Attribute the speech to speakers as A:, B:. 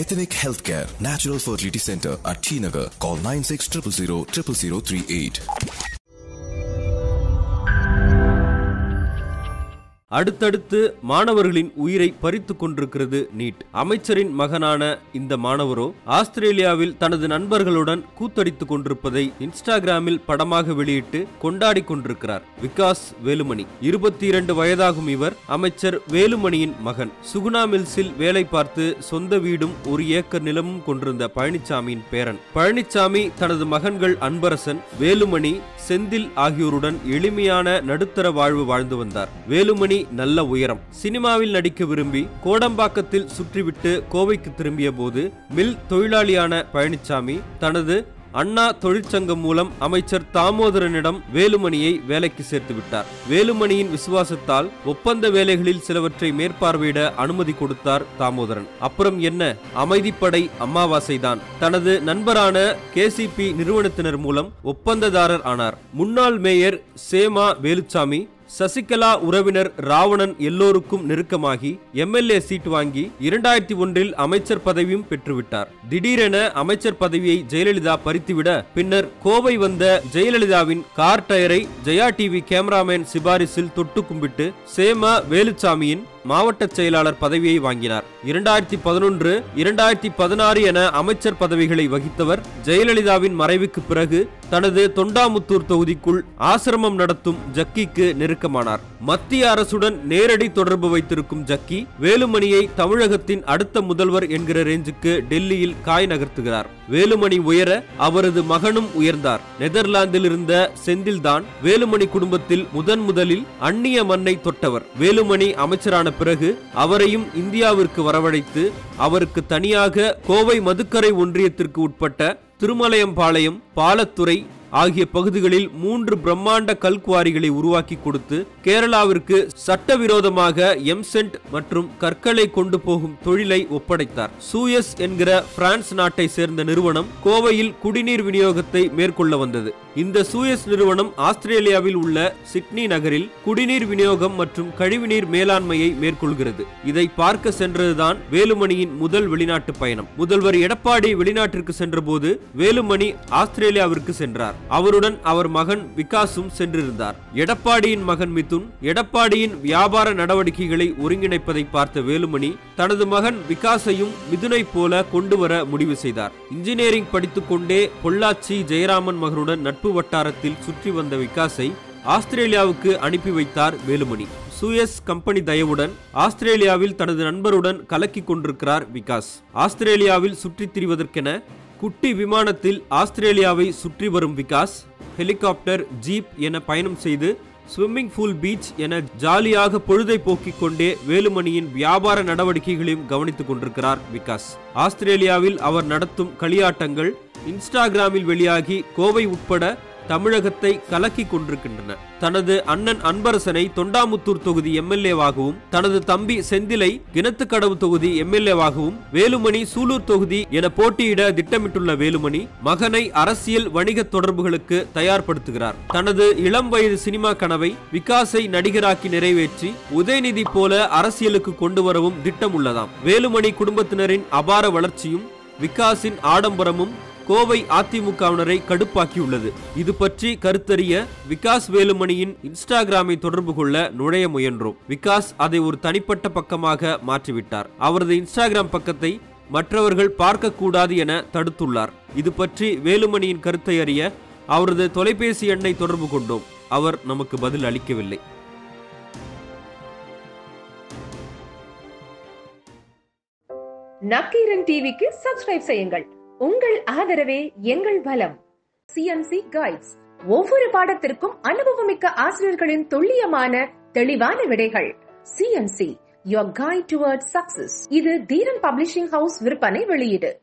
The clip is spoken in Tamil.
A: Ethnic Healthcare Natural Fertility Center at T Nagar. Call 9600
B: அடுத்தடுத்து மாணவர்களின் உயிரை பறித்து கொண்டிருக்கிறது நீட். அமைச்சரின் மகனான இந்த மாணவரோ ஆஸ்திரேலியாவில் தனது நண்பர்களுடன் கூத்தடித்துக் கொண்டிருப்பதை இன்ஸ்டாகிராமில் படமாக வெளியிட்டு கொண்டாடி கொண்டிருக்கிறார். விகாஸ் வேலுமணி. இருபத்தி இரண்டு வயதாகும் இவர் அமைச்சர் வேலுமணியின் மகன். சுகுணா மில்ஸில் வேலை பார்த்து சொந்த வீடும் ஒரு ஏக்கர் நிலமும் கொண்டிருந்த பழனிசாமியின் பேரன். பழனிசாமி தனது மகன்கள் அன்பரசன் வேலுமணி செந்தில் ஆகியோருடன் எளிமையான நடுத்தர வாழ்வு வாழ்ந்து வந்தார். வேலுமணி நல்ல உயரம். சினிமாவில் நடிக்க விரும்பி கோடம்பாக்கத்தில் சுற்றிவிட்டு கோவைக்கு திரும்பிய போது மில் தொழிலாளியான பழனிசாமி தனது அண்ணா தொழிற்சங்கம் மூலம் அமைச்சர் தாமோதரனிடம் வேலுமணியை வேலைக்கு சேர்த்து விட்டார். வேலுமணியின் விசுவாசத்தால் ஒப்பந்த வேலைகளில் சிலவற்றை மேற்பார்வையிட அனுமதி கொடுத்தார் தாமோதரன். அப்புறம் என்ன? அமைதிப்படை அமாவாசைதான். தனது நண்பரான கேசிபி நிறுவனத்தினர் மூலம் ஒப்பந்ததாரர் ஆனார். முன்னாள் மேயர் சேமா வேலுச்சாமி சசிகலா உறவினர் ராவணன் எல்லோருக்கும் நெருக்கமாகி எம்எல்ஏ சீட் வாங்கி இரண்டாயிரத்தி ஒன்றில் அமைச்சர் பதவியும் பெற்றுவிட்டார். திடீரென அமைச்சர் பதவியை ஜெயலலிதா பறித்துவிட பின்னர் கோவை வந்த ஜெயலலிதாவின் கார் டயரை ஜெயா டிவி கேமராமேன் சிபாரிசில் தொட்டு கும்பிட்டு சேமா வேலுச்சாமியின் மாவட்ட செயலாளர் பதவியை வாங்கினார். இரண்டாயிரத்தி பதினொன்று இரண்டாயிரத்தி பதினாறு என அமைச்சர் பதவிகளை வகித்தவர் ஜெயலலிதாவின் மறைவுக்கு பிறகு தனது தொண்டாமுத்தூர் தொகுதிக்குள் ஆசிரமம் நடத்தும் ஜக்கிக்கு நெருக்கமானார். மத்திய அரசுடன் நேரடி தொடர்பு வைத்திருக்கும் ஜக்கி வேலுமணியை தமிழகத்தின் அடுத்த முதல்வர் என்கிற ரேஞ்சுக்கு டெல்லியில் காய் நகர்த்துகிறார். வேலுமணி உயர அவரது மகனும் உயர்ந்தார். நெதர்லாந்தில் இருந்த செந்தில்தான் வேலுமணி குடும்பத்தில் முதன் முதலில் அந்நிய மண்ணை தொட்டவர். வேலுமணி அமைச்சரான பிறகு அவரையும் இந்தியாவிற்கு வரவழைத்து அவருக்கு தனியாக கோவை மதுக்கரை ஒன்றியத்திற்கு உட்பட்ட திருமலையம்பாளையம் பாலத்துறை ஆகிய பகுதிகளில் மூன்று பிரம்மாண்ட கல்குவாரிகளை உருவாக்கி கொடுத்து கேரளாவிற்கு சட்டவிரோதமாக எம்சென்ட் மற்றும் கற்களை கொண்டு போகும் தொழிலை ஒப்படைத்தார். சூயஸ் என்கிற பிரான்ஸ் நாட்டை சேர்ந்த நிறுவனம் கோவையில் குடிநீர் விநியோகத்தை மேற்கொள்ள வந்தது. இந்த சூயஸ் நிறுவனம் ஆஸ்திரேலியாவில் உள்ள சிட்னி நகரில் குடிநீர் விநியோகம் மற்றும் கழிவுநீர் மேலாண்மையை மேற்கொள்கிறது. இதை பார்க்க சென்றதுதான் வேலுமணியின் முதல் வெளிநாட்டு பயணம். முதல்வர் எடப்பாடி வெளிநாட்டிற்கு சென்றபோது வேலுமணி ஆஸ்திரேலியாவிற்கு சென்றார். அவருடன் அவர் மகன் விகாசும் சென்றிருந்தார். எடப்பாடியின் மகன் மிதுன் எடப்பாடியின் வியாபார நடவடிக்கைகளை ஒருங்கிணைப்பதை பார்த்த வேலுமணி தனது மகன் விகாசையும் மிதுனை போல கொண்டு வர முடிவு செய்தார். இன்ஜினியரிங் படித்துக்கொண்டே பொள்ளாச்சி ஜெயராமன் மகனுடன் நட்பு வட்டாரத்தில் சுற்றி வந்த விகாசை ஆஸ்திரேலியாவுக்கு அனுப்பி வைத்தார் வேலுமணி. சுயஸ் கம்பெனி தயவுடன் ஆஸ்திரேலியாவில் தனது நண்பருடன் கலக்கிக் கொண்டிருக்கிறார் விகாஸ். ஆஸ்திரேலியாவில் சுற்றித் திரிவதற்கென குட்டி விமானத்தில் ஆஸ்திரேலியாவை சுற்றி வரும் விகாஸ் ஹெலிகாப்டர் ஜீப் என பயணம் செய்து ஸ்விம்மிங் பூல் பீச் என ஜாலியாக பொழுதை போக்கிக் கொண்டே வேலுமணியின் வியாபார நடவடிக்கைகளையும் கவனித்துக் கொண்டிருக்கிறார் விகாஸ். ஆஸ்திரேலியாவில் அவர் நடத்தும் களியாட்டங்கள் இன்ஸ்டாகிராமில் வெளியாகி கோவை உட்பட தமிழகத்தை கலக்கி கொண்டிருக்கின்றன. தனது அண்ணன் அன்பரசனை தொண்டாமுத்தூர் தொகுதி எம்எல்ஏவாகவும் தனது தம்பி செந்திலை கிணத்துக்கடவு தொகுதி எம்எல்ஏவாகவும் வேலுமணி சூலூர் தொகுதி என போட்டியிட திட்டமிட்டுள்ள வேலுமணி மகனை அரசியல் வணிக தொடர்புகளுக்கு தயார்படுத்துகிறார். தனது இளம் வயது சினிமா கனவை விகாசை நடிகராக்கி நிறைவேற்றி உதயநிதி போல அரசியலுக்கு கொண்டு வரவும் திட்டம் உள்ளதாம் வேலுமணி குடும்பத்தினரின் அபார வளர்ச்சியும் விகாசின் ஆடம்பரமும் கோவை அதிமுகவினரை கடுப்பாக்கியுள்ளது. இது பற்றி கருத்தறிய விகாஸ் வேலுமணியின் இன்ஸ்டாகிராமை தொடர்பு கொள்ள நுழைய முயன்றோம். விகாஸ் அதை ஒரு தனிப்பட்ட பக்கமாக மாற்றிவிட்டார். அவரது இன்ஸ்டாகிராம் பக்கத்தை மற்றவர்கள் பார்க்கக்கூடாது என தடுத்துள்ளார். இது பற்றி வேலுமணியின் கருத்தை அறிய அவரது தொலைபேசி எண்ணை தொடர்பு கொண்டோம். அவர் நமக்கு பதில் அளிக்கவில்லை.
C: நக்கீரன் டிவிக்கு சப்ஸ்கிரைப் செய்யுங்கள். உங்கள் ஆதரவே எங்கள் பலம் சிஎம்சி கைட்ஸ் ஒவ்வொரு பாடத்திற்கும் அனுபவமிக்க ஆசிரியர்களின் துல்லியமான தெளிவான விடைகள். CMC your guide toward success இது தீரன் பப்ளிஷிங் ஹவுஸ் விற்பனை வெளியீடு.